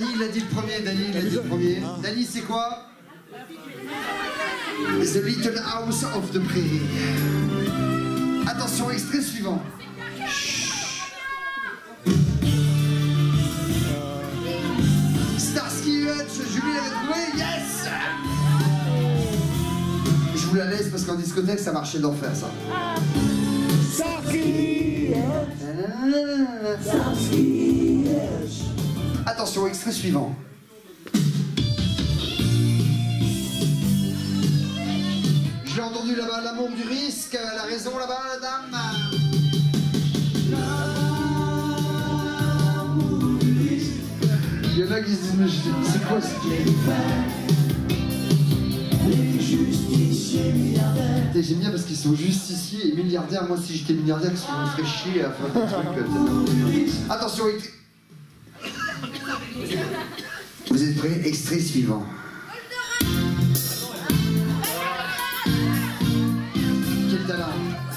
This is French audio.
il a dit le premier, Dani, il a dit le premier. Dani, c'est quoi? The Little House of the Prairie. Attention, extrait suivant. Starsky Hutch, Julie l'avait trouvé, yes Je vous la laisse parce qu'en discothèque ça marchait d'enfer ça. Attention, extrait suivant. Je l'ai entendu là-bas, l'amour du risque, elle a raison là-bas, la dame. Il y en a qui se disent, mais c'est quoi ce Putain, J'aime bien parce qu'ils sont justiciers et milliardaires. Moi, si j'étais milliardaire, qu'est-ce me ferais chier à faire des trucs euh, Attention, vous Extrait suivant. Quel talent